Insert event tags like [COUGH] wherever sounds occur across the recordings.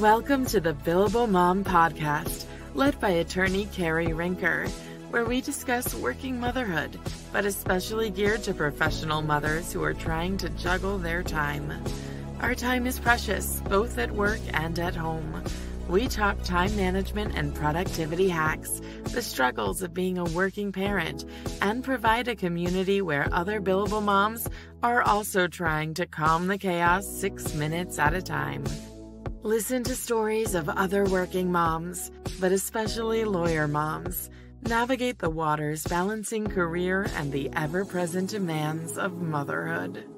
Welcome to the Billable Mom Podcast, led by attorney Cari Rincker, where we discuss working motherhood, but especially geared to professional mothers who are trying to juggle their time. Our time is precious, both at work and at home. We talk time management and productivity hacks, the struggles of being a working parent, and provide a community where other billable moms are also trying to calm the chaos six minutes at a time. Listen to stories of other working moms, but especially lawyer moms. Navigate the waters balancing career and the ever present demands of motherhood.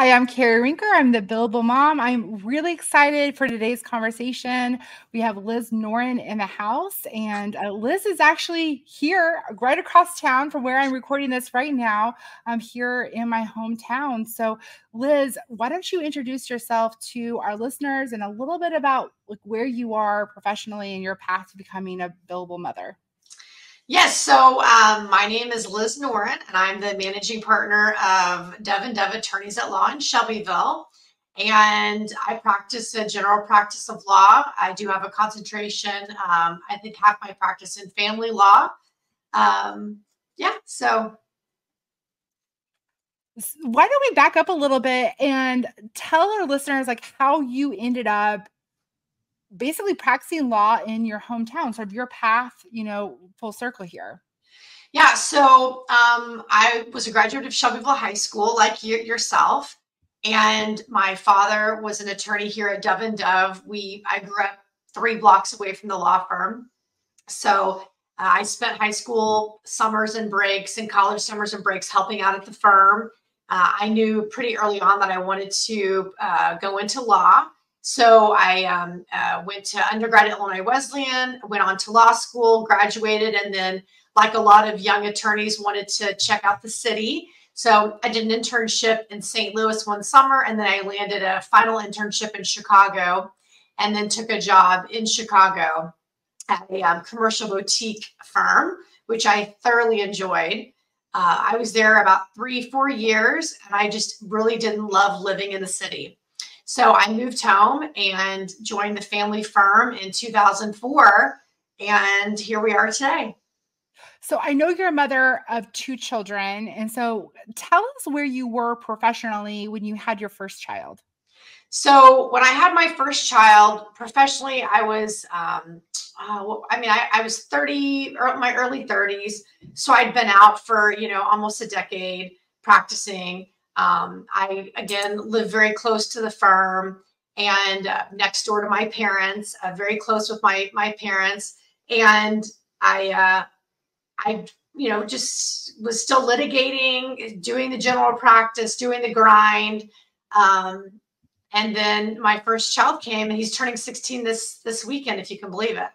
Hi, I'm Cari Rincker. I'm the Billable Mom. I'm really excited for today's conversation. We have Liz Nohren in the house, and uh, Liz is actually here right across town from where I'm recording this right now. I'm here in my hometown. So, Liz, why don't you introduce yourself to our listeners and a little bit about like where you are professionally in your path to becoming a billable mother? Yes, so um, my name is Liz Nohren, and I'm the managing partner of Dove and Dove Attorneys at Law in Shelbyville. And I practice a general practice of law. I do have a concentration, um, I think half my practice in family law. Um, yeah, so. Why don't we back up a little bit and tell our listeners like how you ended up basically practicing law in your hometown, sort of your path, you know, full circle here. Yeah, so um, I was a graduate of Shelbyville High School, like you, yourself, and my father was an attorney here at Dove and Dove. We I grew up three blocks away from the law firm, so uh, I spent high school summers and breaks and college summers and breaks helping out at the firm. Uh, I knew pretty early on that I wanted to uh, go into law. So I um, uh, went to undergrad at Illinois Wesleyan, went on to law school, graduated, and then, like a lot of young attorneys, wanted to check out the city. So I did an internship in St. Louis one summer, and then I landed a final internship in Chicago, and then took a job in Chicago at a um, commercial boutique firm, which I thoroughly enjoyed. Uh, I was there about three, four years, and I just really didn't love living in the city. So I moved home and joined the family firm in 2004. And here we are today. So I know you're a mother of two children. And so tell us where you were professionally when you had your first child. So when I had my first child professionally, I was, um, uh, I mean, I, I was 30 or my early 30s. So I'd been out for, you know, almost a decade practicing. Um, I, again, live very close to the firm and uh, next door to my parents, uh, very close with my, my parents. And I, uh, I, you know, just was still litigating, doing the general practice, doing the grind. Um, and then my first child came and he's turning 16 this, this weekend, if you can believe it.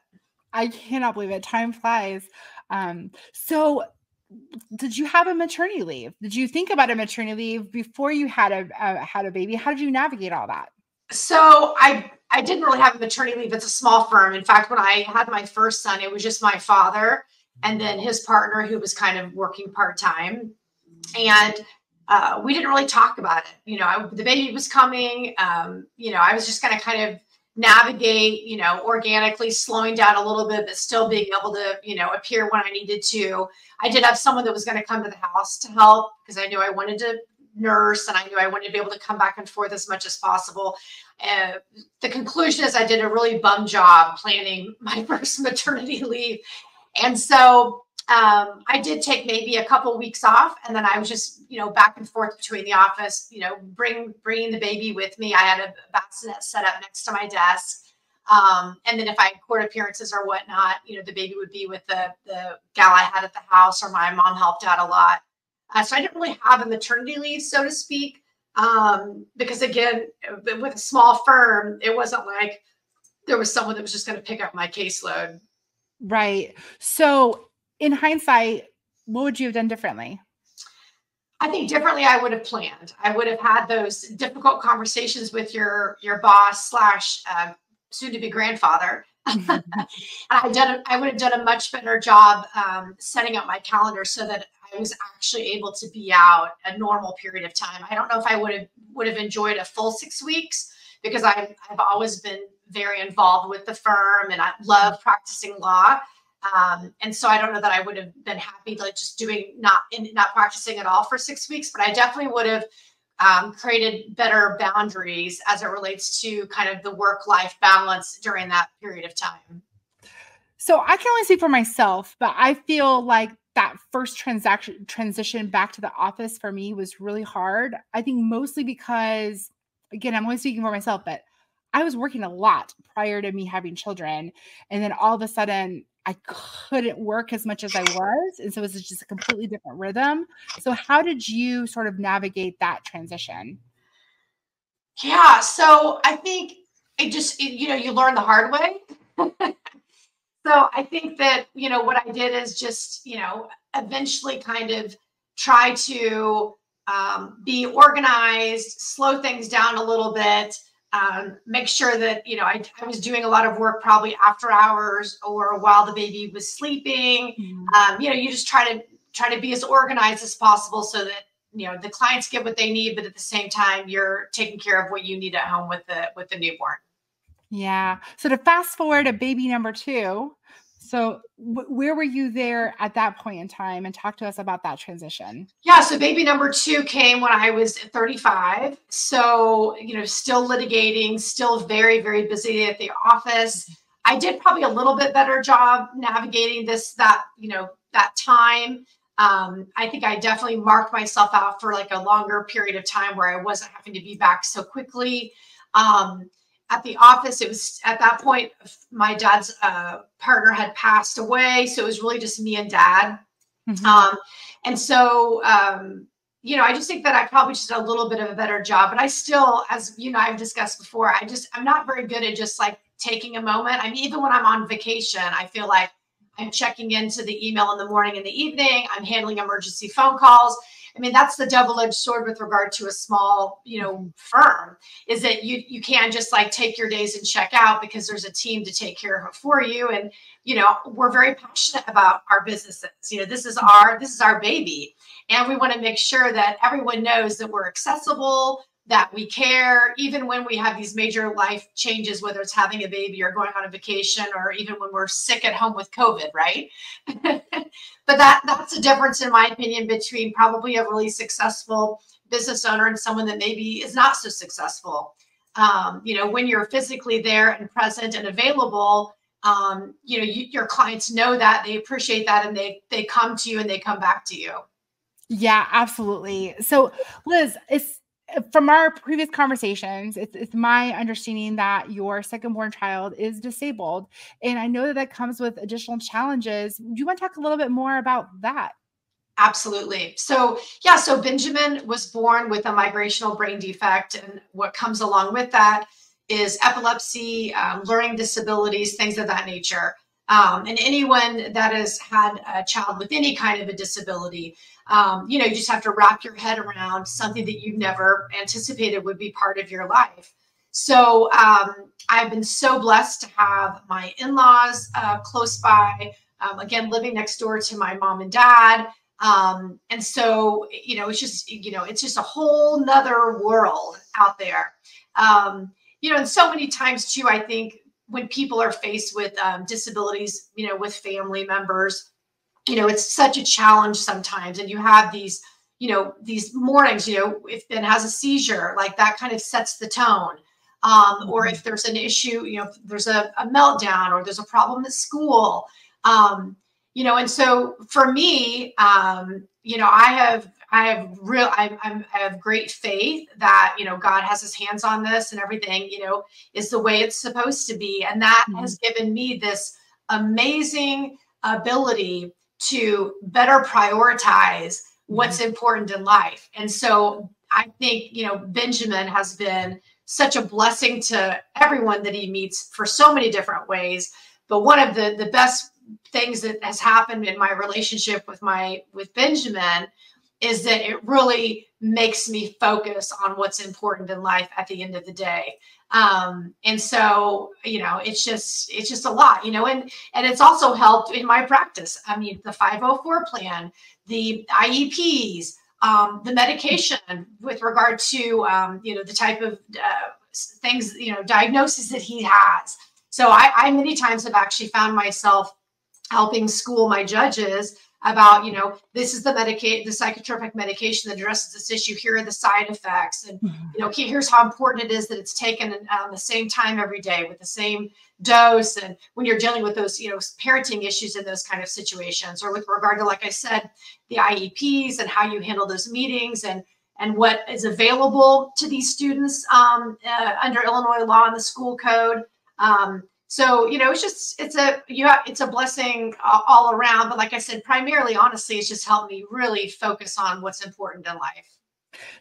I cannot believe it. Time flies. Um, so did you have a maternity leave? Did you think about a maternity leave before you had a uh, had a baby? How did you navigate all that? So I I didn't really have a maternity leave. It's a small firm. In fact, when I had my first son, it was just my father and then his partner who was kind of working part time, and uh, we didn't really talk about it. You know, I, the baby was coming. Um, you know, I was just going to kind of navigate, you know, organically slowing down a little bit, but still being able to, you know, appear when I needed to. I did have someone that was going to come to the house to help because I knew I wanted to nurse and I knew I wanted to be able to come back and forth as much as possible. Uh, the conclusion is I did a really bum job planning [LAUGHS] my first maternity leave. And so um, I did take maybe a couple weeks off, and then I was just, you know, back and forth between the office, you know, bring bringing the baby with me. I had a bassinet set up next to my desk, um, and then if I had court appearances or whatnot, you know, the baby would be with the the gal I had at the house, or my mom helped out a lot. Uh, so I didn't really have a maternity leave, so to speak, um, because again, with a small firm, it wasn't like there was someone that was just going to pick up my caseload. Right. So in hindsight, what would you have done differently? I think differently I would have planned. I would have had those difficult conversations with your your boss slash uh, soon to be grandfather. [LAUGHS] I done I would have done a much better job um, setting up my calendar so that I was actually able to be out a normal period of time. I don't know if I would have would have enjoyed a full six weeks because I've I've always been very involved with the firm and I love practicing law. Um, and so I don't know that I would have been happy like just doing not in, not practicing at all for six weeks, but I definitely would have um, created better boundaries as it relates to kind of the work life balance during that period of time. So I can only speak for myself, but I feel like that first transaction transition back to the office for me was really hard. I think mostly because again, I'm only speaking for myself, but I was working a lot prior to me having children. And then all of a sudden I couldn't work as much as I was. And so it was just a completely different rhythm. So, how did you sort of navigate that transition? Yeah. So, I think it just, you know, you learn the hard way. [LAUGHS] so, I think that, you know, what I did is just, you know, eventually kind of try to um, be organized, slow things down a little bit um, make sure that you know I, I, was doing a lot of work probably after hours or while the baby was sleeping. Mm-hmm. um, you know you just try to try to be as organized as possible so that you know the clients get what they need but at the same time you're taking care of what you need at home with the with the newborn. Yeah. So to fast forward a baby number two so, w- where were you there at that point in time? And talk to us about that transition. Yeah. So, baby number two came when I was 35. So, you know, still litigating, still very, very busy at the office. I did probably a little bit better job navigating this, that, you know, that time. Um, I think I definitely marked myself out for like a longer period of time where I wasn't having to be back so quickly. Um, at the office. It was at that point, my dad's uh, partner had passed away. So it was really just me and dad. Mm-hmm. Um, and so, um, you know, I just think that I probably just did a little bit of a better job, but I still, as you know, I've discussed before, I just, I'm not very good at just like taking a moment. I mean, even when I'm on vacation, I feel like I'm checking into the email in the morning and the evening. I'm handling emergency phone calls. I mean, that's the double-edged sword with regard to a small, you know, firm is that you you can't just like take your days and check out because there's a team to take care of for you. And you know, we're very passionate about our businesses. You know, this is our this is our baby, and we want to make sure that everyone knows that we're accessible, that we care, even when we have these major life changes, whether it's having a baby or going on a vacation, or even when we're sick at home with COVID, right? [LAUGHS] but that that's a difference, in my opinion, between probably a really successful business owner and someone that maybe is not so successful. Um, you know, when you're physically there and present and available, um, you know, you, your clients know that they appreciate that, and they they come to you and they come back to you. Yeah, absolutely. So, Liz, it's from our previous conversations, it's, it's my understanding that your second born child is disabled. And I know that that comes with additional challenges. Do you want to talk a little bit more about that? Absolutely. So, yeah, so Benjamin was born with a migrational brain defect. And what comes along with that is epilepsy, um, learning disabilities, things of that nature. Um, and anyone that has had a child with any kind of a disability, um, you know, you just have to wrap your head around something that you've never anticipated would be part of your life. So um, I've been so blessed to have my in-laws uh, close by. Um, again, living next door to my mom and dad. Um, and so, you know, it's just, you know, it's just a whole nother world out there. Um, you know, and so many times too, I think when people are faced with um, disabilities, you know, with family members, you know, it's such a challenge sometimes. And you have these, you know, these mornings, you know, if Ben has a seizure, like that kind of sets the tone. Um, or mm-hmm. if there's an issue, you know, there's a, a, meltdown or there's a problem at school. Um, you know, and so for me, um, you know, I have I have real I, I'm, I have great faith that you know God has His hands on this and everything you know is the way it's supposed to be, and that mm-hmm. has given me this amazing ability to better prioritize what's mm-hmm. important in life. And so I think, you know, Benjamin has been such a blessing to everyone that he meets for so many different ways. But one of the the best things that has happened in my relationship with my with Benjamin is that it really makes me focus on what's important in life at the end of the day um and so you know it's just it's just a lot you know and and it's also helped in my practice. I mean the 504 plan the ieps um, the medication with regard to um, you know the type of uh, things you know diagnoses that he has. So I, I many times have actually found myself helping school my judges about, you know, this is the medicate, the psychotropic medication that addresses this issue. Here are the side effects, and mm-hmm. you know, here's how important it is that it's taken um, the same time every day with the same dose. And when you're dealing with those, you know, parenting issues in those kind of situations, or with regard to, like I said, the IEPs and how you handle those meetings and and what is available to these students um, uh, under Illinois law and the school code. Um, so you know it's just it's a you have, it's a blessing all around but like i said primarily honestly it's just helped me really focus on what's important in life.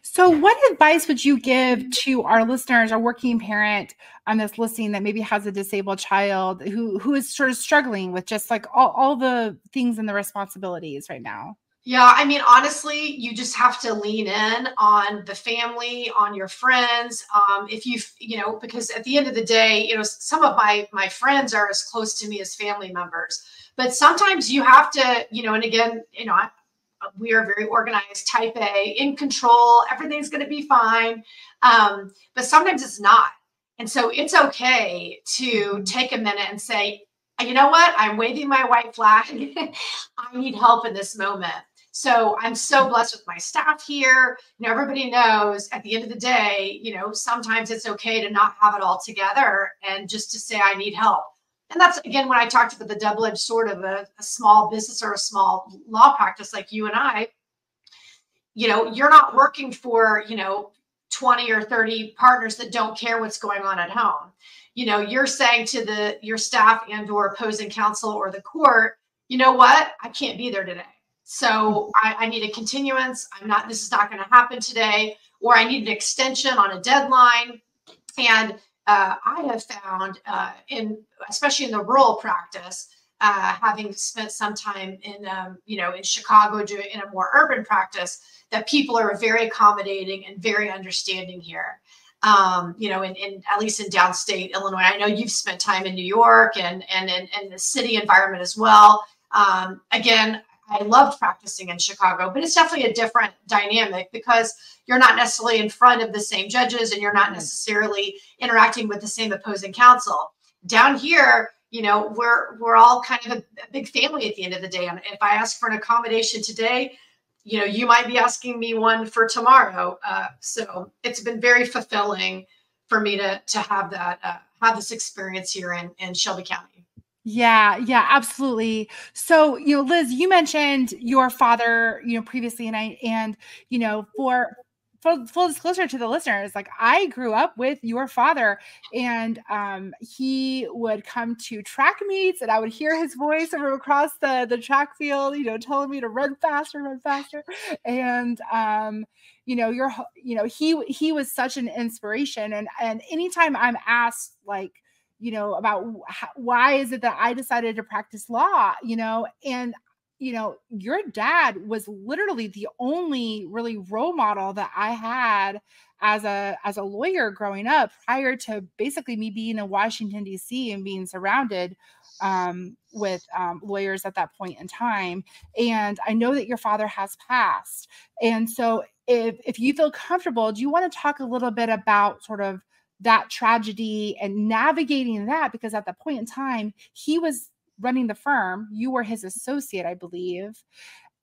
So what advice would you give to our listeners our working parent on this listening that maybe has a disabled child who who is sort of struggling with just like all, all the things and the responsibilities right now yeah, I mean, honestly, you just have to lean in on the family, on your friends. Um, if you, you know, because at the end of the day, you know, some of my my friends are as close to me as family members. But sometimes you have to, you know, and again, you know, I, we are very organized, type A, in control. Everything's going to be fine. Um, but sometimes it's not. And so it's okay to mm-hmm. take a minute and say, you know what? I'm waving my white flag. [LAUGHS] I need help in this moment. So I'm so blessed with my staff here. You know, everybody knows at the end of the day, you know, sometimes it's okay to not have it all together and just to say, I need help. And that's again when I talked about the double edged sword of a, a small business or a small law practice like you and I. You know, you're not working for, you know, 20 or 30 partners that don't care what's going on at home you know you're saying to the your staff and or opposing counsel or the court you know what i can't be there today so I, I, need a continuance. I'm not, this is not going to happen today, or I need an extension on a deadline. And uh, I have found uh, in, especially in the rural practice, uh, having spent some time in, um, you know, in Chicago doing in a more urban practice, that people are very accommodating and very understanding here. Um, you know, in, in, at least in downstate Illinois. I know you've spent time in New York and and in, the city environment as well. Um, again, I loved practicing in Chicago, but it's definitely a different dynamic because you're not necessarily in front of the same judges and you're not necessarily interacting with the same opposing counsel. Down here, you know, we're we're all kind of a, a big family at the end of the day. And if I ask for an accommodation today, you know, you might be asking me one for tomorrow. Uh, so it's been very fulfilling for me to to have that uh, have this experience here in in Shelby County. Yeah, yeah, absolutely. So, you know, Liz, you mentioned your father, you know, previously, and I, and you know, for full, full disclosure to the listeners, like I grew up with your father, and um, he would come to track meets, and I would hear his voice from across the the track field, you know, telling me to run faster, run faster, and um, you know, you're, you know, he he was such an inspiration, and and anytime I'm asked, like you know about why is it that i decided to practice law you know? And you know your dad was literally the only really role model that i had as a as a lawyer growing up prior to basically me being in washington d.c and being surrounded um, with um, lawyers at that point in time. And i know that your father has passed. And so if if you feel comfortable do you want to talk a little bit about sort of that tragedy and navigating that because at that point in time he was running the firm you were his associate i believe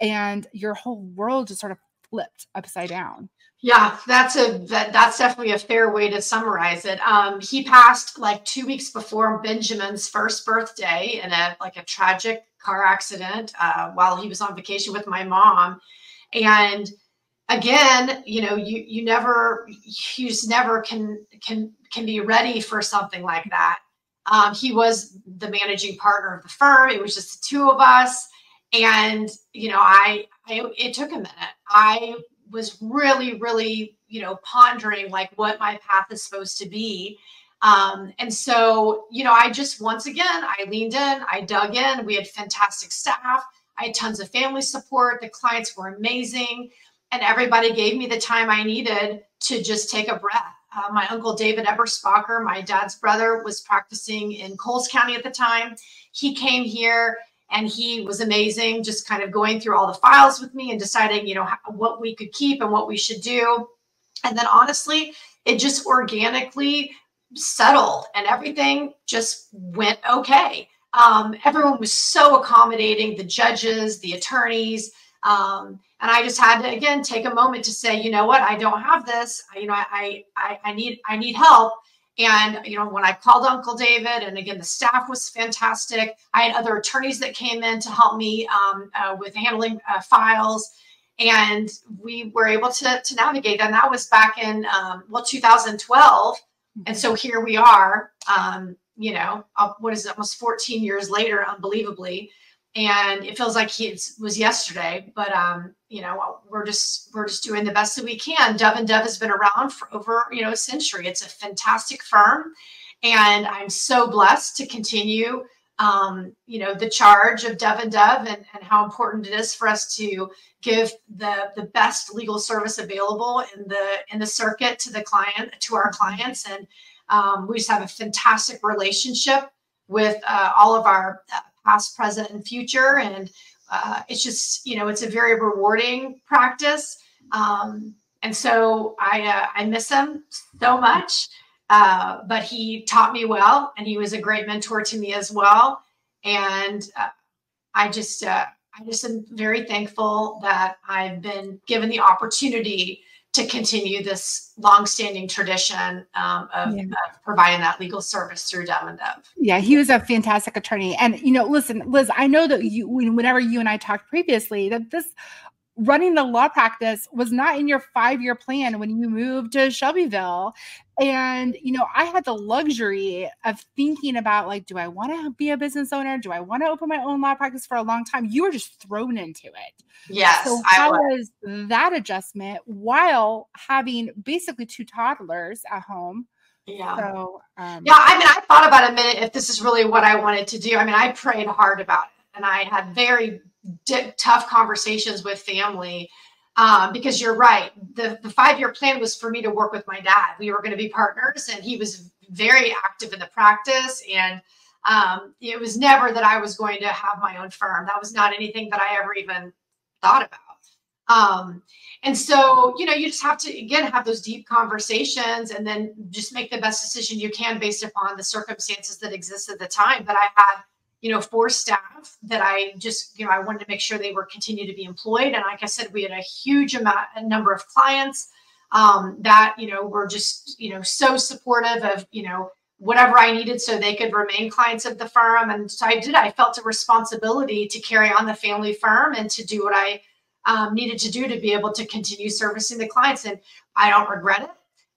and your whole world just sort of flipped upside down. Yeah that's a that, that's definitely a fair way to summarize it. Um he passed like two weeks before benjamin's first birthday in a like a tragic car accident uh, while he was on vacation with my mom. And again, you know, you you never you just never can can can be ready for something like that. Um, he was the managing partner of the firm. It was just the two of us, and you know, I, I it took a minute. I was really, really, you know, pondering like what my path is supposed to be. Um, and so, you know, I just once again I leaned in, I dug in. We had fantastic staff. I had tons of family support. The clients were amazing. And everybody gave me the time I needed to just take a breath. Uh, my uncle David Eberspacher, my dad's brother, was practicing in Coles County at the time. He came here and he was amazing, just kind of going through all the files with me and deciding, you know, what we could keep and what we should do. And then honestly, it just organically settled and everything just went okay. Um, everyone was so accommodating the judges, the attorneys. Um, and I just had to again take a moment to say, you know what, I don't have this. You know, I I, I need I need help. And you know, when I called Uncle David, and again, the staff was fantastic. I had other attorneys that came in to help me um, uh, with handling uh, files, and we were able to to navigate. And that was back in um, well 2012, and so here we are. Um, you know, uh, what is it, almost 14 years later, unbelievably. And it feels like it was yesterday, but um, you know, we're just we're just doing the best that we can. Dove and Dove has been around for over you know a century. It's a fantastic firm, and I'm so blessed to continue um, you know, the charge of Dove and Dove and, and how important it is for us to give the the best legal service available in the in the circuit to the client to our clients and um, we just have a fantastic relationship with uh, all of our uh, past, present, and future. And uh, it's just, you know, it's a very rewarding practice. Um, and so I, uh, I miss him so much. Uh, but he taught me well, and he was a great mentor to me as well. And uh, I just, I just am very thankful that I've been given the opportunity to continue this longstanding tradition um, of, yeah. of, providing that legal service through Dove and Dove. Yeah, he was a fantastic attorney. And you know, listen, Liz, I know that you, whenever you and I talked previously, that this running the law practice was not in your five year plan when you moved to Shelbyville. And, you know, I had the luxury of thinking about like, do I want to be a business owner? Do I want to open my own law practice for a long time? You were just thrown into it. Yes. So, how was. was that adjustment while having basically two toddlers at home? Yeah. So, um, yeah, I mean, I thought about a minute if this is really what I wanted to do. I mean, I prayed hard about it and I had very d- tough conversations with family um, because you're right. The, the five year plan was for me to work with my dad. We were going to be partners, and he was very active in the practice. And um, it was never that I was going to have my own firm. That was not anything that I ever even thought about. Um, and so, you know, you just have to, again, have those deep conversations and then just make the best decision you can based upon the circumstances that exist at the time. But I had you know, four staff that I just, you know, I wanted to make sure they were continue to be employed. And like I said, we had a huge amount, a number of clients um, that, you know, were just, you know, so supportive of, you know, whatever I needed so they could remain clients of the firm. And so I did, I felt a responsibility to carry on the family firm and to do what I um, needed to do to be able to continue servicing the clients. And I don't regret it.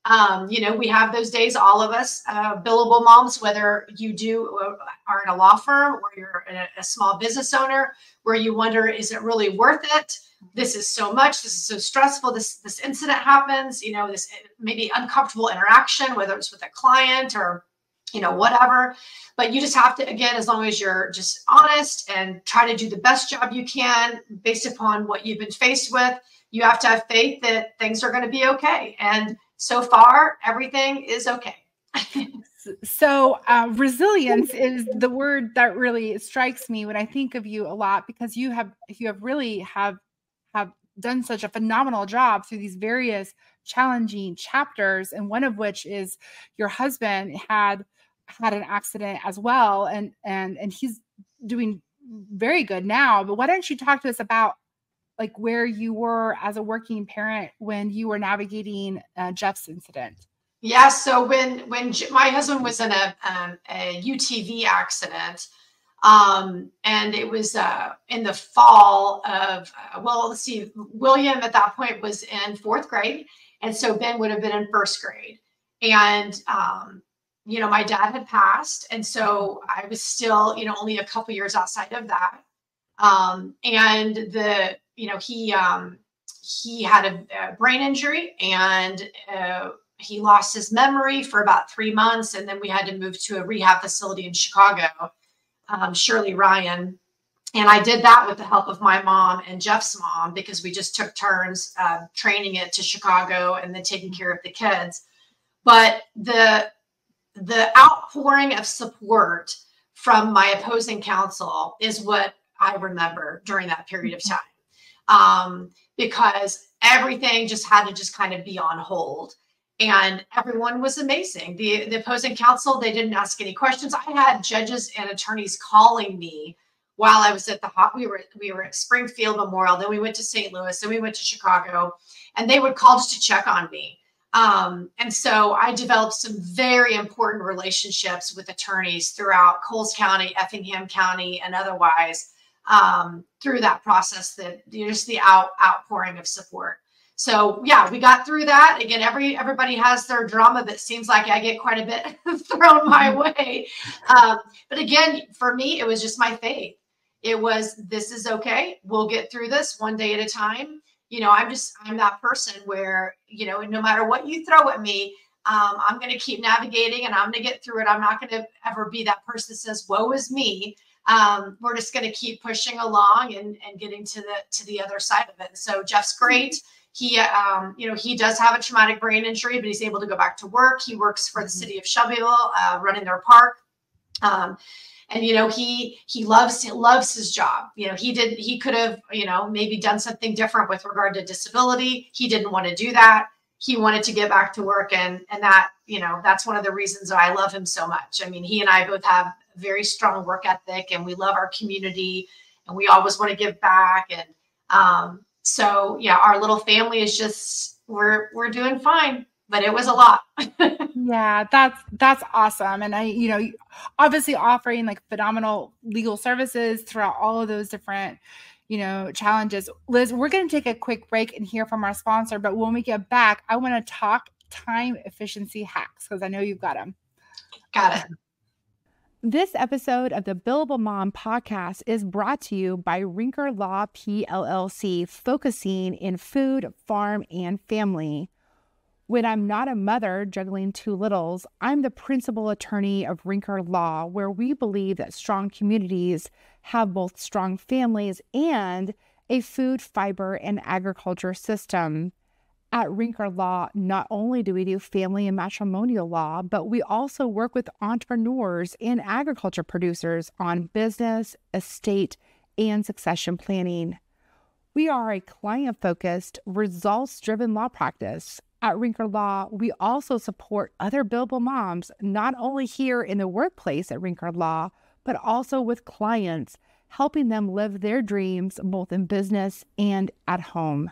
Um, you know, we have those days, all of us, uh, billable moms, whether you do uh, are in a law firm or you're a, a, small business owner, where you wonder, is it really worth it? This is so much. This is so stressful. This this incident happens. You know, this maybe uncomfortable interaction, whether it's with a client or you know whatever. But you just have to, again, as long as you're just honest and try to do the best job you can based upon what you've been faced with. You have to have faith that things are going to be okay and so far, everything is okay. [LAUGHS] so uh, resilience is the word that really strikes me when I think of you a lot because you have you have really have have done such a phenomenal job through these various challenging chapters and one of which is your husband had had an accident as well and and and he's doing very good now but why don't you talk to us about like where you were as a working parent when you were navigating uh, Jeff's incident? Yeah, so when when my husband was in a um, a UTV accident, um, and it was uh, in the fall of uh, well, let's see, William at that point was in fourth grade, and so Ben would have been in first grade, and um, you know my dad had passed, and so I was still you know only a couple years outside of that, um, and the you know, he um, he had a, a brain injury and uh, he lost his memory for about three months, and then we had to move to a rehab facility in Chicago. Um, Shirley Ryan, and I did that with the help of my mom and Jeff's mom because we just took turns uh, training it to Chicago and then taking care of the kids. But the the outpouring of support from my opposing counsel is what I remember during that period of time, um, because everything just had to just kind of be on hold and everyone was amazing. The the opposing counsel, they didn't ask any questions. I had judges and attorneys calling me while I was at the hot. We were we were at Springfield Memorial, then we went to St. Louis, then we went to Chicago, and they would call just to check on me. Um, and so I developed some very important relationships with attorneys throughout Coles County, Effingham County, and otherwise um, through that process. That just the out outpouring of support. So yeah we got through that. Again every everybody has their drama that seems like i get quite a bit [LAUGHS] thrown my mm-hmm. way. Um, but again for me it was just my faith. It was this is okay. We'll get through this one day at a time. You know i'm just i'm that person where you know no matter what you throw at me um, i'm going to keep navigating and i'm going to get through it. I'm not going to ever be that person that says woe is me um, we're just going to keep pushing along and, and getting to the to the other side of it so jeff's great he, um, you know, he does have a traumatic brain injury, but he's able to go back to work. He works for the mm-hmm. city of Shelbyville, uh, running their park. Um, and you know he he loves he loves his job you know he did he could have you know maybe done something different with regard to disability he didn't want to do that he wanted to get back to work and and that you know that's one of the reasons i love him so much i mean he and i both have very strong work ethic and we love our community and we always want to give back and um, so yeah, our little family is just we're we're doing fine, but it was a lot. [LAUGHS] yeah, that's that's awesome. And I, you know, obviously offering like phenomenal legal services throughout all of those different you know challenges liz we're going to take a quick break and hear from our sponsor but when we get back i want to talk time efficiency hacks because i know you've got them got it this episode of the Billable Mom podcast is brought to you by Rincker Law PLLC, focusing in food, farm, and family. When I'm not a mother juggling two littles, I'm the principal attorney of Rincker Law, where we believe that strong communities have both strong families and a food, fiber, and agriculture system at Rincker Law, not only do we do family and matrimonial law, but we also work with entrepreneurs and agriculture producers on business, estate, and succession planning. We are a client focused, results driven law practice. At Rincker Law, we also support other billable moms, not only here in the workplace at Rincker Law, but also with clients, helping them live their dreams both in business and at home.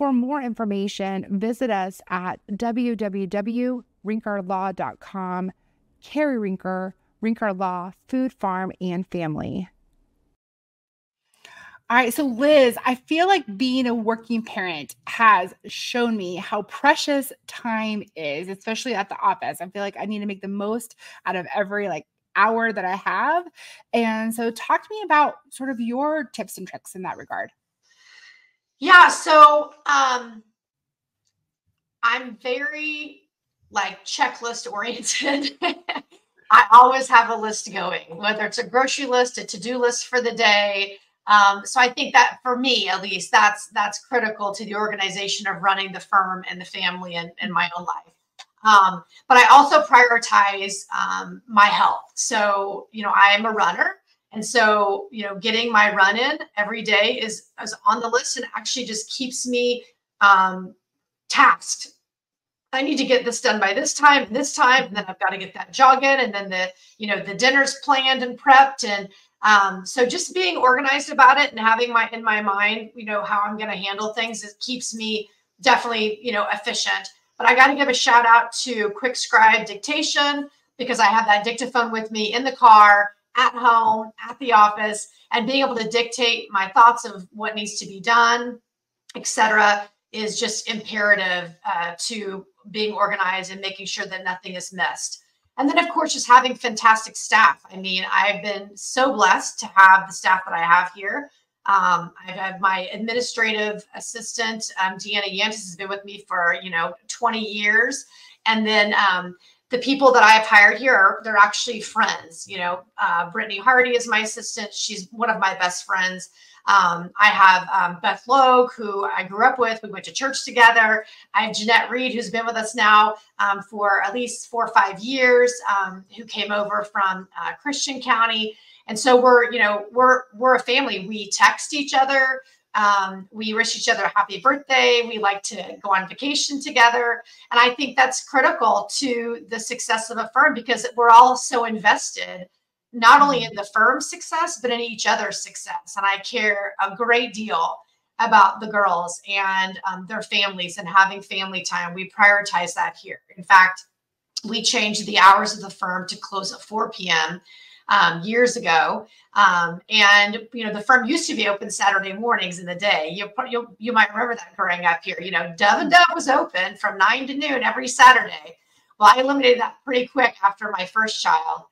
For more information, visit us at www.rinckerlaw.com. Cari Rincker, Rincker Law, Food, Farm, and Family. All right, so Liz, I feel like being a working parent has shown me how precious time is, especially at the office. I feel like I need to make the most out of every like hour that I have. And so talk to me about sort of your tips and tricks in that regard. Yeah, so um I'm very like checklist oriented. [LAUGHS] I always have a list going, whether it's a grocery list, a to-do list for the day. Um, so I think that for me, at least, that's that's critical to the organization of running the firm and the family and, and my own life. Um, but I also prioritize um, my health. So you know, I am a runner, and so, you know, getting my run in every day is, is on the list and actually just keeps me um, tasked. I need to get this done by this time and this time, and then I've got to get that jog in, and then the, you know, the dinner's planned and prepped. And um, so just being organized about it and having my in my mind, you know, how I'm going to handle things, it keeps me definitely, you know, efficient. But I got to give a shout out to Quick Scribe Dictation because I have that dictaphone with me in the car at home, at the office, and being able to dictate my thoughts of what needs to be done, etc., is just imperative uh, to being organized and making sure that nothing is missed. And then, of course, just having fantastic staff. I mean, I've been so blessed to have the staff that I have here. Um, I've had my administrative assistant, um, Deanna Yantis, has been with me for you know 20 years, and then um, the people that I've hired here, they're actually friends. You know, uh, Brittany Hardy is my assistant. She's one of my best friends. Um, I have um, Beth Logue, who I grew up with. We went to church together. I have Jeanette Reed, who's been with us now um, for at least four or five years, um, who came over from uh, Christian County. And so we're, you know, we're we're a family. We text each other. Um, we wish each other a happy birthday. We like to go on vacation together. And I think that's critical to the success of a firm because we're all so invested, not only in the firm's success, but in each other's success. And I care a great deal about the girls and um, their families and having family time. We prioritize that here. In fact, we changed the hours of the firm to close at 4 p.m um, years ago. Um, and you know, the firm used to be open Saturday mornings in the day. You you you might remember that growing up here. You know, Dove and Dove was open from nine to noon every Saturday. Well, I eliminated that pretty quick after my first child.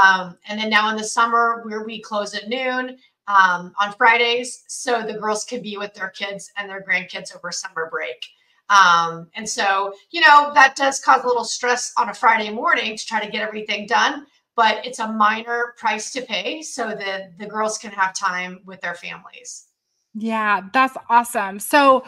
Um, and then now in the summer, where we close at noon um, on Fridays, so the girls can be with their kids and their grandkids over summer break. Um, and so, you know, that does cause a little stress on a Friday morning to try to get everything done but it's a minor price to pay so that the girls can have time with their families. Yeah, that's awesome. So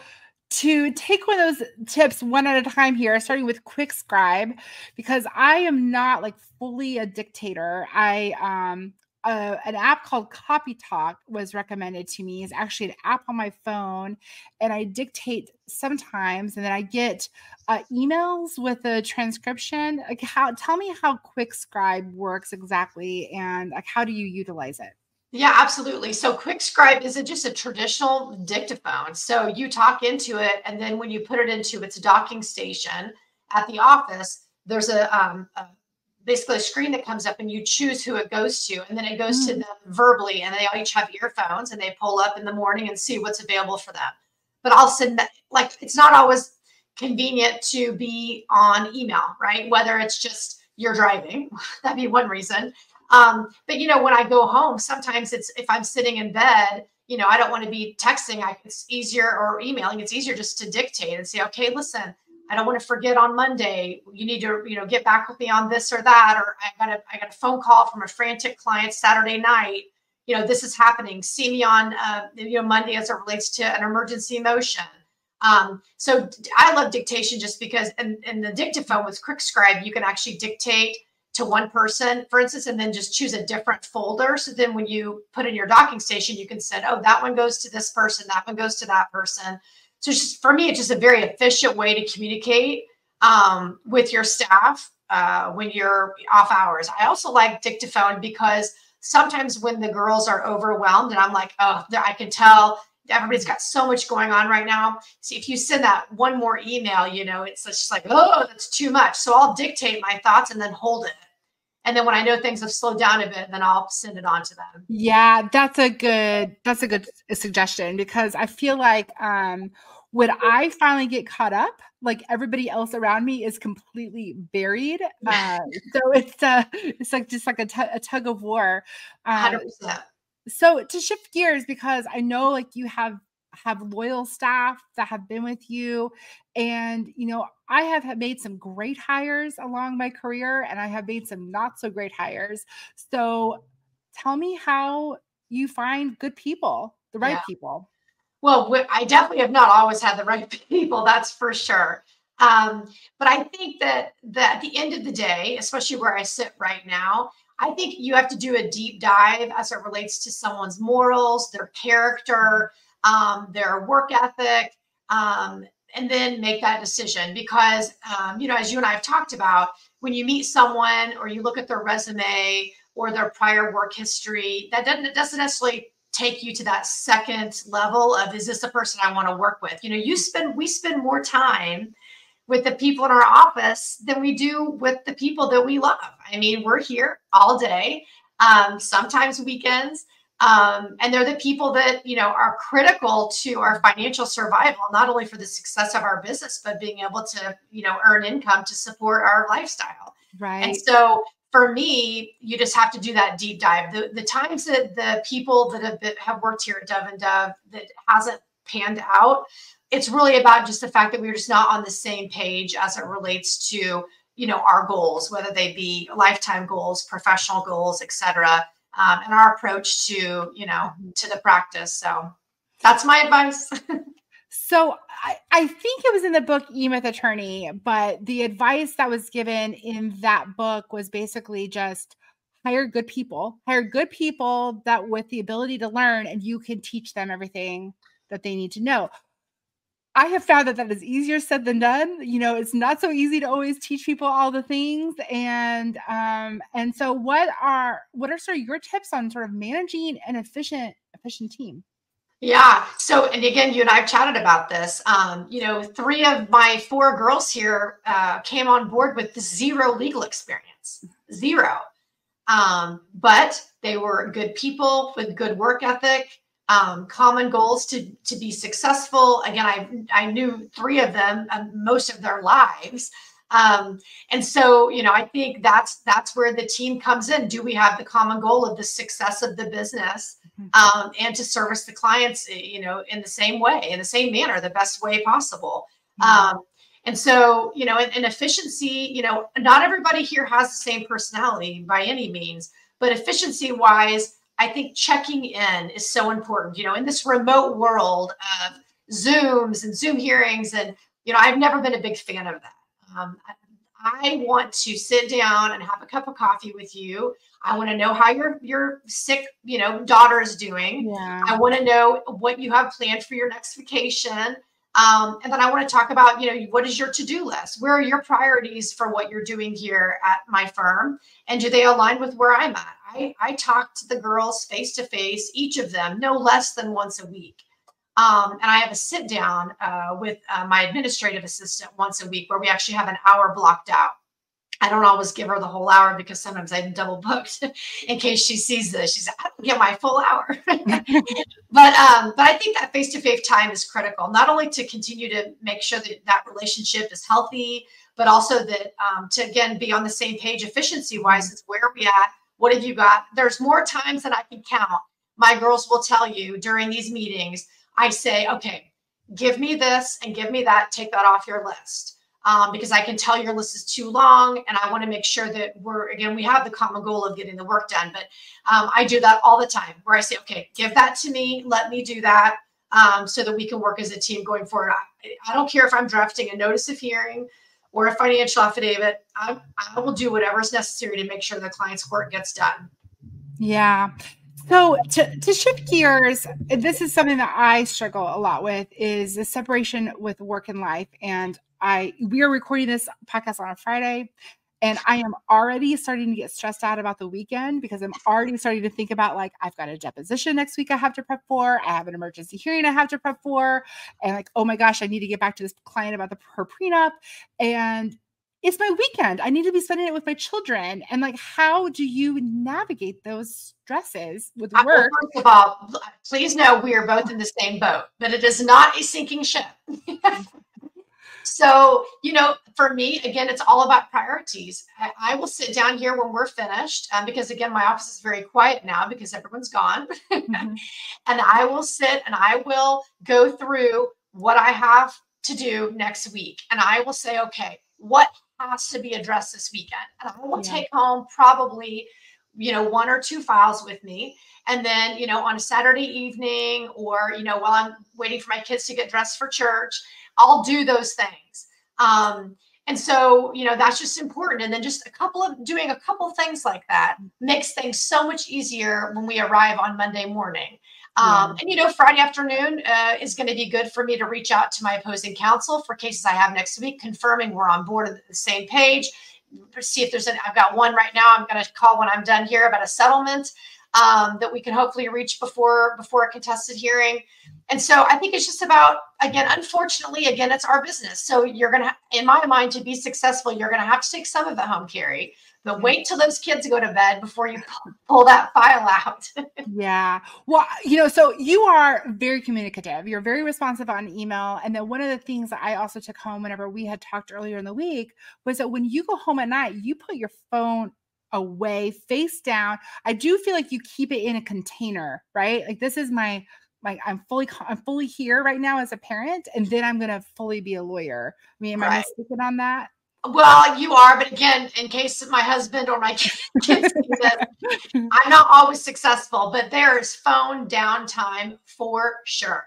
to take one of those tips one at a time here, starting with Quick Scribe, because I am not like fully a dictator. I um uh, an app called Copy Talk was recommended to me. Is actually an app on my phone, and I dictate sometimes, and then I get uh, emails with a transcription. Like how? Tell me how Quick Scribe works exactly, and like how do you utilize it? Yeah, absolutely. So Quick Scribe is just a traditional dictaphone. So you talk into it, and then when you put it into its docking station at the office, there's a, um, a basically a screen that comes up and you choose who it goes to and then it goes mm. to them verbally and they each have earphones and they pull up in the morning and see what's available for them. But i'll send that like it's not always convenient to be on email right? Whether it's just you're driving [LAUGHS] that'd be one reason. Um, but you know when i go home sometimes it's if i'm sitting in bed you know i don't want to be texting I, it's easier or emailing it's easier just to dictate and say okay listen I don't want to forget on Monday. You need to, you know, get back with me on this or that. Or I got a, I got a phone call from a frantic client Saturday night. You know, this is happening. See me on, uh, you know, Monday as it relates to an emergency motion. Um, so I love dictation just because, and, and the dictaphone with Quick Scribe, you can actually dictate to one person, for instance, and then just choose a different folder. So then when you put in your docking station, you can say, oh, that one goes to this person, that one goes to that person. So just, for me, it's just a very efficient way to communicate um, with your staff uh, when you're off hours. I also like dictaphone because sometimes when the girls are overwhelmed and I'm like, oh, I can tell everybody's got so much going on right now. See, if you send that one more email, you know, it's just like, oh, that's too much. So I'll dictate my thoughts and then hold it. And then when I know things have slowed down a bit, then I'll send it on to them. Yeah, that's a good that's a good suggestion because I feel like um when I finally get caught up, like everybody else around me is completely buried. [LAUGHS] Uh, so it's uh, it's like just like a, t- a tug of war. Uh, so to shift gears, because I know like you have have loyal staff that have been with you, and you know I have made some great hires along my career, and I have made some not so great hires. So tell me how you find good people, the right yeah. people. Well, I definitely have not always had the right [LAUGHS] people, that's for sure. Um, but I think that, that at the end of the day, especially where I sit right now, I think you have to do a deep dive as it relates to someone's morals, their character, um, their work ethic, um, and then make that decision. Because, um, you know, as you and I have talked about, when you meet someone or you look at their resume or their prior work history, that doesn't, doesn't necessarily take you to that second level of is this a person I want to work with? You know, you spend we spend more time with the people in our office than we do with the people that we love. I mean, we're here all day, um, sometimes weekends. Um, and they're the people that you know are critical to our financial survival not only for the success of our business but being able to you know earn income to support our lifestyle right and so for me, you just have to do that deep dive. The, the times that the people that have, been, have worked here at Dove and Dove that hasn't panned out, it's really about just the fact that we are just not on the same page as it relates to, you know our goals whether they be lifetime goals professional goals etc um, and our approach to you know to the practice so that's my advice [LAUGHS] so I, I think it was in the book e-myth attorney but the advice that was given in that book was basically just hire good people hire good people that with the ability to learn and you can teach them everything that they need to know I have found that that is easier said than done. You know, it's not so easy to always teach people all the things, and um, and so what are what are sort of your tips on sort of managing an efficient efficient team? Yeah. So, and again, you and I have chatted about this. Um, you know, three of my four girls here uh, came on board with zero legal experience, zero. Um, but they were good people with good work ethic um, common goals to to be successful. Again, I I knew three of them um, most of their lives. Um, and so, you know, I think that's that's where the team comes in. Do we have the common goal of the success of the business. Um, and to service the clients, eh, you know, in the same way, in the same manner, the best way possible? Mm-hmm. Um, and so, you know, in, in efficiency, you know, not everybody here has the same personality by any means, but efficiency wise, I think checking in is so important. You know, in this remote world of Zooms and Zoom hearings, and you know, I've never been a big fan of that. Um, I want to sit down and have a cup of coffee with you. I want to know how your your sick, you know, daughter is doing. Yeah. I want to know what you have planned for your next vacation. Um, and then I want to talk about, you know, what is your to-do list? Where are your priorities for what you're doing here at my firm? And do they align with where I'm at? I, I talk to the girls face to face, each of them, no less than once a week. Um, and I have a sit down uh, with uh, my administrative assistant once a week where we actually have an hour blocked out. I don't always give her the whole hour because sometimes I'm double booked [LAUGHS] in case she sees this. She's like, I don't get my full hour. [LAUGHS] [LAUGHS] but um, but I think that face to face time is critical, not only to continue to make sure that that relationship is healthy, but also that um, to again be on the same page efficiency wise is where are we at what have you got? There's more times than I can count. My girls will tell you during these meetings, I say, okay, give me this and give me that, take that off your list. Um, because I can tell your list is too long and I want to make sure that we're, again, we have the common goal of getting the work done. But um, I do that all the time where I say, okay, give that to me, let me do that um, so that we can work as a team going forward. I, I don't care if I'm drafting a notice of hearing or a financial affidavit, I, I will do whatever is necessary to make sure the client's work gets done. Yeah. So to, to shift gears, this is something that I struggle a lot with is the separation with work and life. And I we are recording this podcast on a Friday. And I am already starting to get stressed out about the weekend because I'm already starting to think about like, I've got a deposition next week I have to prep for. I have an emergency hearing I have to prep for. And like, oh my gosh, I need to get back to this client about the her prenup. And it's my weekend. I need to be spending it with my children. And like, how do you navigate those stresses with work? Well, first of all, please know we are both in the same boat, but it is not a sinking ship. [LAUGHS] So, you know, for me, again, it's all about priorities. I, I will sit down here when we're finished um, because, again, my office is very quiet now because everyone's gone. Mm-hmm. [LAUGHS] and I will sit and I will go through what I have to do next week. And I will say, okay, what has to be addressed this weekend? And I will yeah. take home probably you know one or two files with me and then you know on a saturday evening or you know while i'm waiting for my kids to get dressed for church I'll do those things. Um, and so, you know, that's just important. And then just a couple of doing a couple of things like that makes things so much easier when we arrive on Monday morning. Um, And, you know, Friday afternoon uh, is going to be good for me to reach out to my opposing counsel for cases I have next week, confirming we're on board at the same page. See if there's an, I've got one right now. I'm going to call when I'm done here about a settlement um, that we can hopefully reach before before a contested hearing. And so I think it's just about again, unfortunately, again, it's our business. So you're gonna, in my mind, to be successful, you're gonna have to take some of the home Cari. But mm. wait till those kids go to bed before you pull that file out. [LAUGHS] yeah. Well, you know, so you are very communicative. You're very responsive on email. And then one of the things that I also took home whenever we had talked earlier in the week was that when you go home at night, you put your phone away face down i do feel like you keep it in a container right like this is my like i'm fully i'm fully here right now as a parent and then i'm gonna fully be a lawyer i mean am right. i mistaken on that Well, you are, but again, in case my husband or my [LAUGHS] kids, I'm not always successful. But there is phone downtime for sure.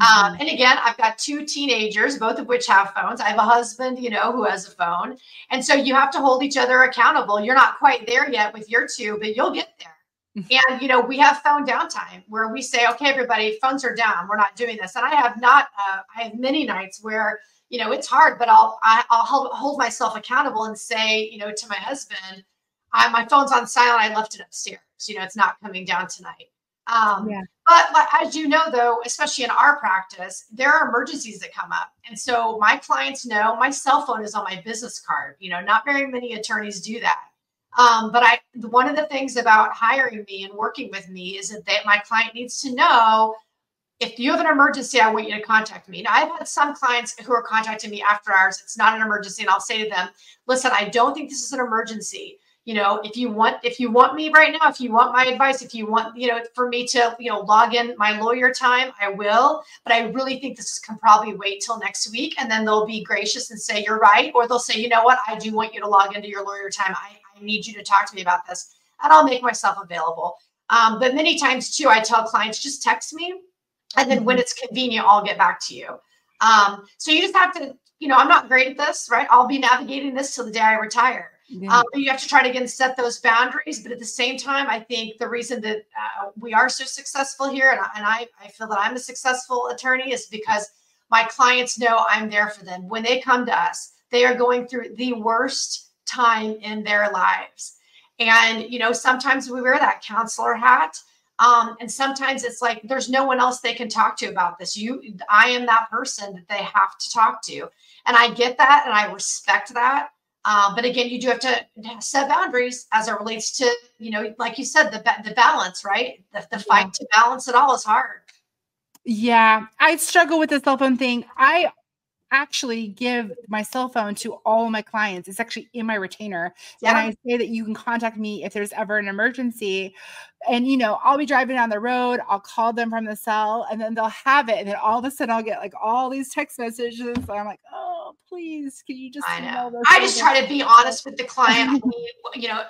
Um, mm-hmm. Um, and again, I've got two teenagers, both of which have phones. I have a husband, you know, who has a phone, and so you have to hold each other accountable. You're not quite there yet with your two, but you'll get there. [LAUGHS] and you know we have phone downtime where we say okay everybody phones are down we're not doing this and i have not uh, i have many nights where you know, it's hard, but I'll I, will i will hold, hold myself accountable and say, you know, to my husband, I, my phone's on silent. I left it upstairs. You know, it's not coming down tonight. Um, yeah. But as you know, though, especially in our practice, there are emergencies that come up. And so my clients know my cell phone is on my business card. You know, not very many attorneys do that. Um, but I, one of the things about hiring me and working with me is that my client needs to know if you have an emergency, I want you to contact me. Now, I've had some clients who are contacting me after hours. It's not an emergency, and I'll say to them, "Listen, I don't think this is an emergency. You know, if you want, if you want me right now, if you want my advice, if you want, you know, for me to, you know, log in my lawyer time, I will. But I really think this can probably wait till next week, and then they'll be gracious and say you're right, or they'll say, you know what, I do want you to log into your lawyer time. I, I need you to talk to me about this, and I'll make myself available. Um, but many times too, I tell clients just text me and then when mm-hmm. it's convenient i'll get back to you um, so you just have to you know i'm not great at this right i'll be navigating this till the day i retire yeah. um, you have to try to again set those boundaries but at the same time i think the reason that uh, we are so successful here and, I, and I, I feel that i'm a successful attorney is because my clients know i'm there for them when they come to us they are going through the worst time in their lives and you know sometimes we wear that counselor hat um, and sometimes it's like there's no one else they can talk to about this. You, I am that person that they have to talk to, and I get that and I respect that. Um, but again, you do have to set boundaries as it relates to, you know, like you said, the the balance, right? The, the fight to balance it all is hard. Yeah, I struggle with the cell phone thing. I actually give my cell phone to all my clients. It's actually in my retainer. Yeah. And I say that you can contact me if there's ever an emergency. And, you know, I'll be driving down the road, I'll call them from the cell, and then they'll have it. And then all of a sudden I'll get like all these text messages. And I'm like, oh, please, can you just, I know. I just try to be honest with the client. I [LAUGHS] mean, you know,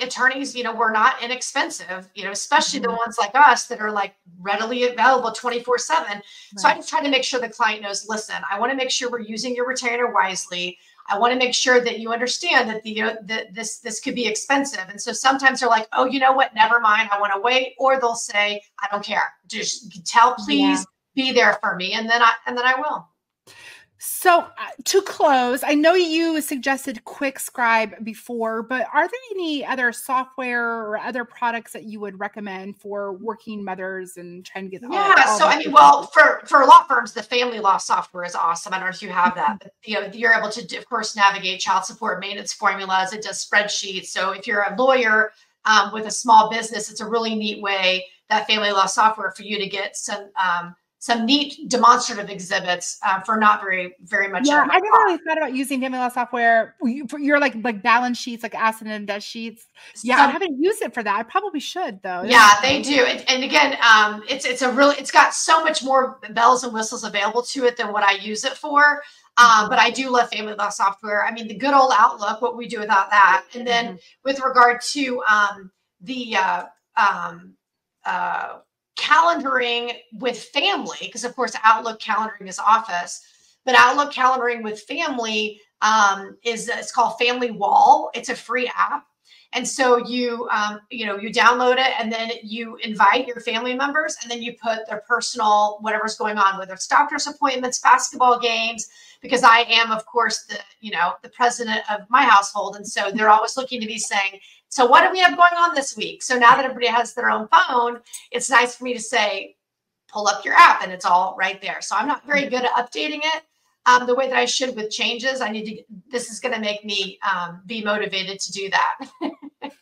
attorneys, you know, we're not inexpensive, you know, especially mm-hmm. the ones like us that are like readily available 24 7. So I just try to make sure the client knows, listen, I want to make sure we're using your retainer wisely. I want to make sure that you understand that the that this this could be expensive. And so sometimes they're like, oh, you know what? Never mind. I want to wait. Or they'll say, I don't care. Just tell, please yeah. be there for me, and then I and then I will. So uh, to close, I know you suggested QuickScribe before, but are there any other software or other products that you would recommend for working mothers and trying to get? Yeah, all, so I mean, well, for for law firms, the family law software is awesome. I don't know if you have that, but you know, you're able to, of course, navigate child support maintenance formulas. It does spreadsheets. So if you're a lawyer um, with a small business, it's a really neat way that family law software for you to get some. Um, some neat demonstrative exhibits uh, for not very very much. Yeah, I never really thought about using family law software. You're like like balance sheets, like asset and debt sheets. Yeah, some, I haven't used it for that. I probably should though. Yeah, they do. And, and again, um, it's it's a really it's got so much more bells and whistles available to it than what I use it for. Um, but I do love family law software. I mean, the good old Outlook. What we do without that? And then mm-hmm. with regard to um, the uh, um, uh, calendaring with family, because of course Outlook calendaring is Office, but Outlook calendaring with family um, is it's called Family Wall. It's a free app. And so you, um, you know, you download it and then you invite your family members and then you put their personal, whatever's going on, whether it's doctor's appointments, basketball games, because I am, of course, the, you know, the president of my household. And so they're always looking to be saying, so what do we have going on this week? So now that everybody has their own phone, it's nice for me to say, pull up your app and it's all right there. So I'm not very good at updating it um, the way that I should with changes. I need to, this is going to make me um, be motivated to do that. [LAUGHS]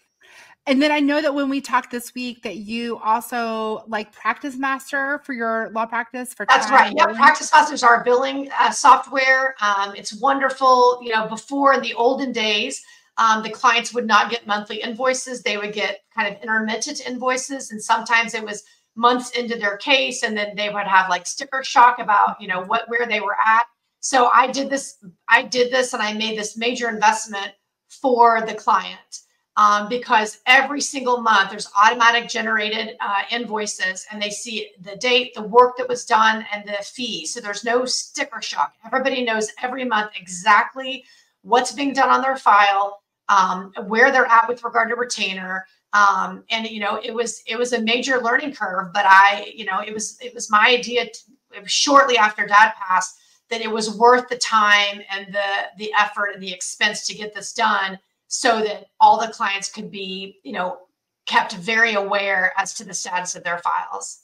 and then I know that when we talked this week that you also like practice master for your law practice for that's right. Yeah, practice master is our billing uh, software. Um, it's wonderful. You know, before in the olden days, um, the clients would not get monthly invoices. They would get kind of intermittent invoices. And sometimes it was months into their case. And then they would have like sticker shock about, you know, what, where they were at. So I did this, I did this and I made this major investment for the client um, because every single month there's automatic generated uh, invoices and they see the date, the work that was done, and the fee. So there's no sticker shock. Everybody knows every month exactly what's being done on their file, um, where they're at with regard to retainer. Um, and you know, it was it was a major learning curve, but I, you know, it was it was my idea to, shortly after Dad passed that it was worth the time and the the effort and the expense to get this done so that all the clients could be, you know, kept very aware as to the status of their files.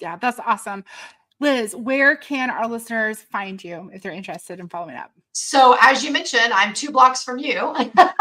Yeah, that's awesome. Liz, where can our listeners find you if they're interested in following up? So, as you mentioned, I'm two blocks from you, [LAUGHS] but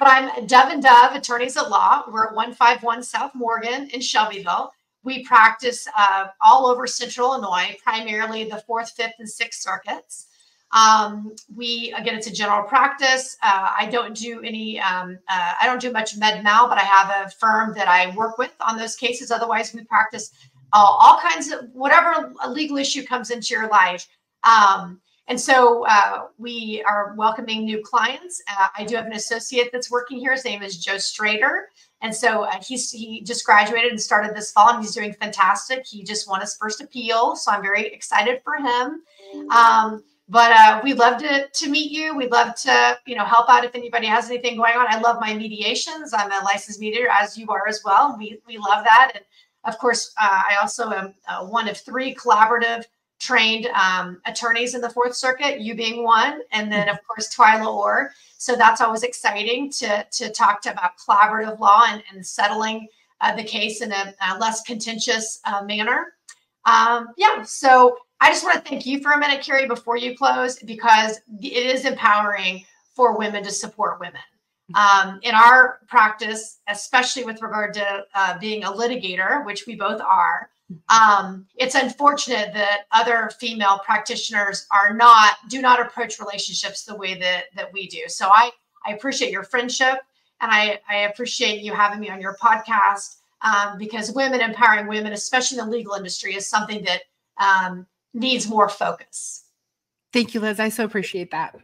I'm Dove and Dove Attorneys at Law. We're at 151 South Morgan in Shelbyville. We practice uh, all over Central Illinois, primarily the fourth, fifth, and sixth circuits. Um, we again, it's a general practice. Uh, I don't do any. Um, uh, I don't do much med mal, but I have a firm that I work with on those cases. Otherwise, we practice all, all kinds of whatever legal issue comes into your life. Um, and so uh, we are welcoming new clients. Uh, I do have an associate that's working here. His name is Joe Strader. And so uh, he's he just graduated and started this fall, and he's doing fantastic. He just won his first appeal, so I'm very excited for him. Um, but uh, we love to, to meet you. We'd love to, you know, help out if anybody has anything going on. I love my mediations. I'm a licensed mediator, as you are as well. We, we love that. And of course, uh, I also am uh, one of three collaborative trained um, attorneys in the Fourth Circuit, you being one, and then of course Twyla Orr. So that's always exciting to to talk to about collaborative law and, and settling uh, the case in a, a less contentious uh, manner. Um, yeah, so I just want to thank you for a minute, Cari, before you close, because it is empowering for women to support women. Um, in our practice, especially with regard to uh, being a litigator, which we both are, um, it's unfortunate that other female practitioners are not do not approach relationships the way that that we do. So I I appreciate your friendship and I I appreciate you having me on your podcast um, because women empowering women, especially in the legal industry, is something that um, needs more focus. Thank you, Liz. I so appreciate that.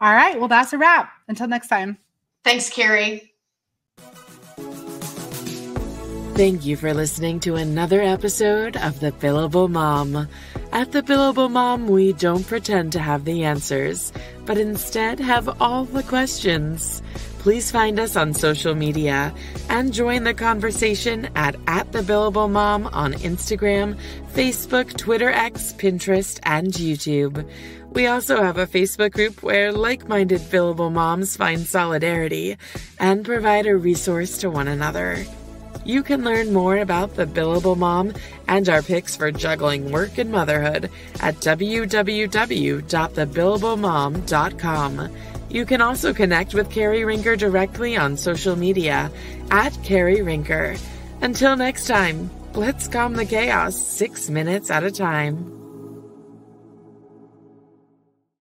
All right. Well, that's a wrap. Until next time. Thanks, Cari. Thank you for listening to another episode of The Billable Mom. At The Billable Mom, we don't pretend to have the answers, but instead have all the questions. Please find us on social media and join the conversation at, at the Billable Mom on Instagram, Facebook, Twitter X, Pinterest, and YouTube. We also have a Facebook group where like minded billable moms find solidarity and provide a resource to one another. You can learn more about the Billable Mom and our picks for juggling work and motherhood at www.thebillablemom.com. You can also connect with Cari Rincker directly on social media at Cari Rincker. Until next time, let's calm the chaos six minutes at a time.